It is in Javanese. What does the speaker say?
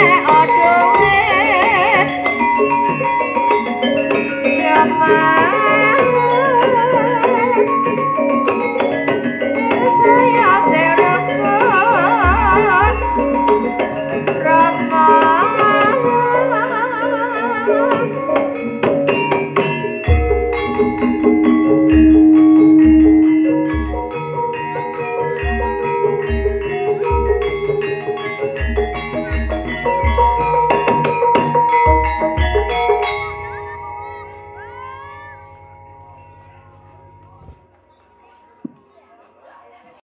আছে